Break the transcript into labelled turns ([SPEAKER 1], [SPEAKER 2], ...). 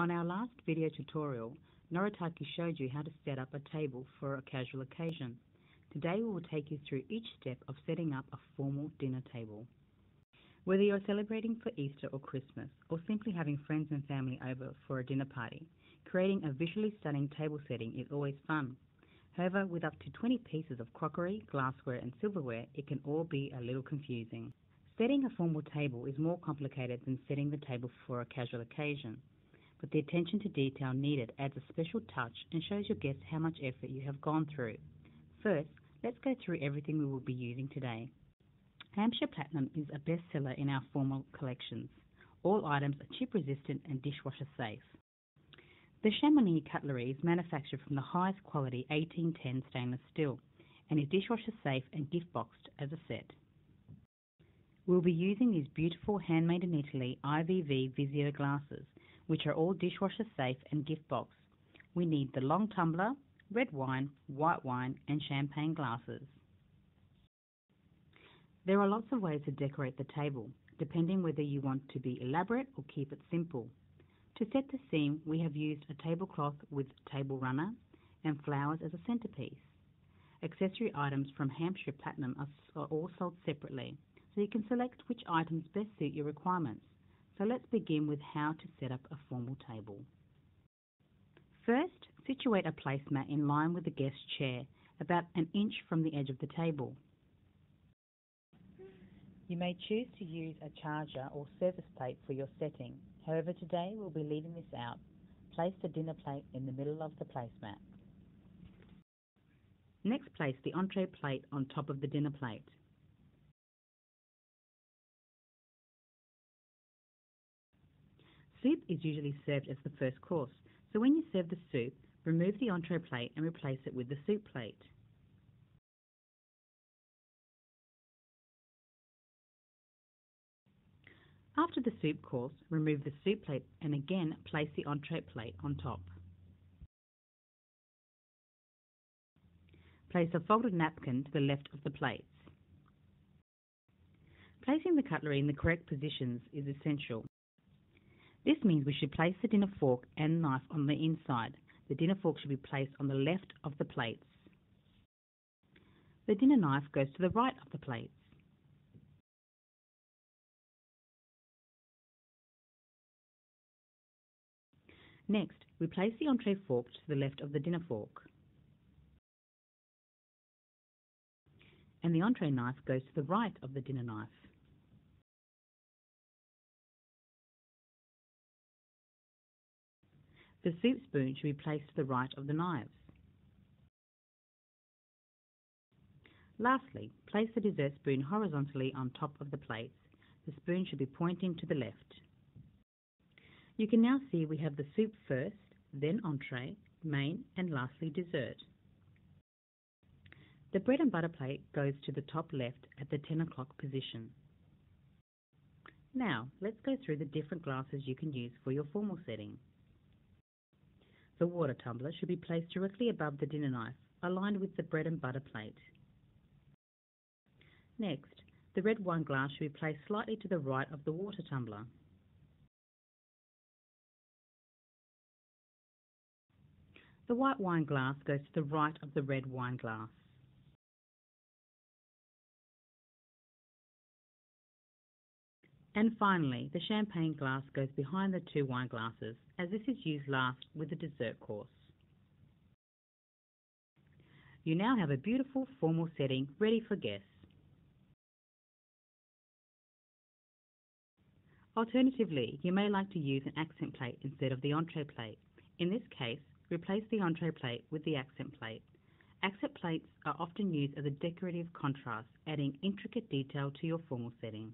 [SPEAKER 1] On our last video tutorial, Noritake showed you how to set up a table for a casual occasion. Today we will take you through each step of setting up a formal dinner table. Whether you're celebrating for Easter or Christmas, or simply having friends and family over for a dinner party, creating a visually stunning table setting is always fun. However, with up to 20 pieces of crockery, glassware and silverware, it can all be a little confusing. Setting a formal table is more complicated than setting the table for a casual occasion but the attention to detail needed adds a special touch and shows your guests how much effort you have gone through. First, let's go through everything we will be using today. Hampshire Platinum is a bestseller in our formal collections. All items are chip resistant and dishwasher safe. The Chamonix cutlery is manufactured from the highest quality 1810 stainless steel and is dishwasher safe and gift boxed as a set. We'll be using these beautiful handmade in Italy IVV Vizio glasses which are all dishwasher safe and gift box. We need the long tumbler, red wine, white wine and champagne glasses. There are lots of ways to decorate the table, depending whether you want to be elaborate or keep it simple. To set the scene, we have used a tablecloth with table runner and flowers as a centerpiece. Accessory items from Hampshire Platinum are all sold separately, so you can select which items best suit your requirements. So let's begin with how to set up a formal table. First, situate a placemat in line with the guest chair, about an inch from the edge of the table. You may choose to use a charger or service plate for your setting. However, today we'll be leaving this out. Place the dinner plate in the middle of the placemat. Next, place the entree plate on top of the dinner plate. Soup is usually served as the first course, so when you serve the soup, remove the entree plate and replace it with the soup plate. After the soup course, remove the soup plate and again place the entree plate on top. Place a folded napkin to the left of the plates. Placing the cutlery in the correct positions is essential. This means we should place the dinner fork and knife on the inside. The dinner fork should be placed on the left of the plates. The dinner knife goes to the right of the plates. Next, we place the entree fork to the left of the dinner fork. And the entree knife goes to the right of the dinner knife. The soup spoon should be placed to the right of the knives. Lastly, place the dessert spoon horizontally on top of the plates. The spoon should be pointing to the left. You can now see we have the soup first, then entree, main and lastly dessert. The bread and butter plate goes to the top left at the 10 o'clock position. Now, let's go through the different glasses you can use for your formal setting. The water tumbler should be placed directly above the dinner knife, aligned with the bread and butter plate. Next, the red wine glass should be placed slightly to the right of the water tumbler. The white wine glass goes to the right of the red wine glass. And finally, the champagne glass goes behind the two wine glasses, as this is used last with the dessert course. You now have a beautiful formal setting ready for guests. Alternatively, you may like to use an accent plate instead of the entree plate. In this case, replace the entree plate with the accent plate. Accent plates are often used as a decorative contrast, adding intricate detail to your formal setting.